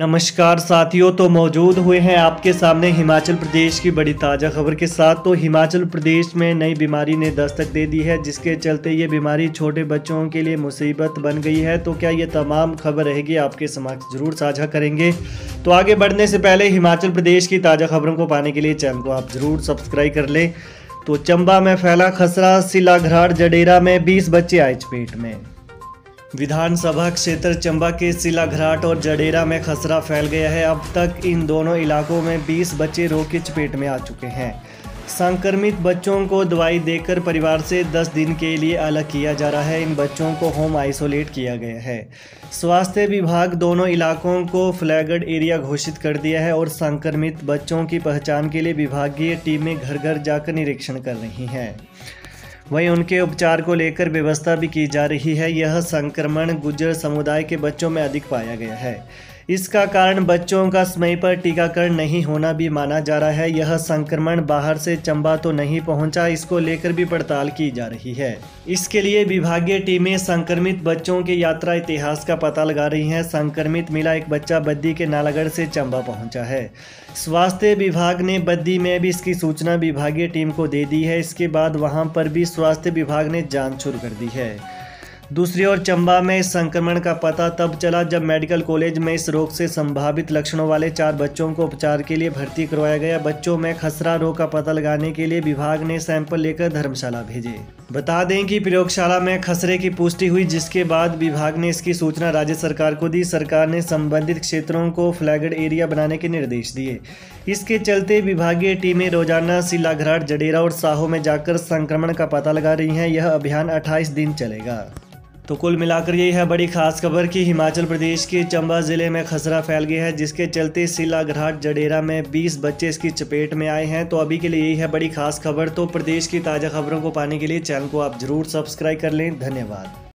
नमस्कार साथियों तो मौजूद हुए हैं आपके सामने हिमाचल प्रदेश की बड़ी ताज़ा खबर के साथ। तो हिमाचल प्रदेश में नई बीमारी ने दस्तक दे दी है, जिसके चलते ये बीमारी छोटे बच्चों के लिए मुसीबत बन गई है। तो क्या ये तमाम खबर रहेगी, आपके समक्ष ज़रूर साझा करेंगे। तो आगे बढ़ने से पहले हिमाचल प्रदेश की ताज़ा खबरों को पाने के लिए चैनल को आप ज़रूर सब्सक्राइब कर लें। तो चंबा में फैला खसरा, सिलाघराट, जडेरा में बीस बच्चे आए चपेट में। विधानसभा क्षेत्र चंबा के सिलाघराट और जडेरा में खसरा फैल गया है। अब तक इन दोनों इलाकों में 20 बच्चे रोग की चपेट में आ चुके हैं। संक्रमित बच्चों को दवाई देकर परिवार से 10 दिन के लिए अलग किया जा रहा है। इन बच्चों को होम आइसोलेट किया गया है। स्वास्थ्य विभाग दोनों इलाकों को फ्लैगड एरिया घोषित कर दिया है और संक्रमित बच्चों की पहचान के लिए विभागीय टीमें घर घर जाकर निरीक्षण कर रही हैं। वहीं उनके उपचार को लेकर व्यवस्था भी की जा रही है। यह संक्रमण गुजर समुदाय के बच्चों में अधिक पाया गया है। इसका कारण बच्चों का समय पर टीकाकरण नहीं होना भी माना जा रहा है। यह संक्रमण बाहर से चंबा तो नहीं पहुँचा, इसको लेकर भी पड़ताल की जा रही है। इसके लिए विभागीय टीमें संक्रमित बच्चों के यात्रा इतिहास का पता लगा रही हैं। संक्रमित मिला एक बच्चा बद्दी के नालागढ़ से चंबा पहुँचा है। स्वास्थ्य विभाग ने बद्दी में भी इसकी सूचना विभागीय टीम को दे दी है। इसके बाद वहाँ पर भी स्वास्थ्य विभाग ने जाँच शुरू कर दी है। दूसरी ओर चंबा में इस संक्रमण का पता तब चला जब मेडिकल कॉलेज में इस रोग से संभावित लक्षणों वाले चार बच्चों को उपचार के लिए भर्ती करवाया गया। बच्चों में खसरा रोग का पता लगाने के लिए विभाग ने सैंपल लेकर धर्मशाला भेजे। बता दें कि प्रयोगशाला में खसरे की पुष्टि हुई, जिसके बाद विभाग ने इसकी सूचना राज्य सरकार को दी। सरकार ने संबंधित क्षेत्रों को फ्लैगड एरिया बनाने के निर्देश दिए। इसके चलते विभागीय टीमें रोज़ाना सिलाघराट, जडेरा और साहो में जाकर संक्रमण का पता लगा रही हैं। यह अभियान 28 दिन चलेगा। तो कुल मिलाकर यही है बड़ी खास खबर कि हिमाचल प्रदेश के चंबा ज़िले में खसरा फैल गया है, जिसके चलते सिलाघाट, जडेरा में 20 बच्चे इसकी चपेट में आए हैं। तो अभी के लिए यही है बड़ी खास खबर। तो प्रदेश की ताज़ा खबरों को पाने के लिए चैनल को आप ज़रूर सब्सक्राइब कर लें। धन्यवाद।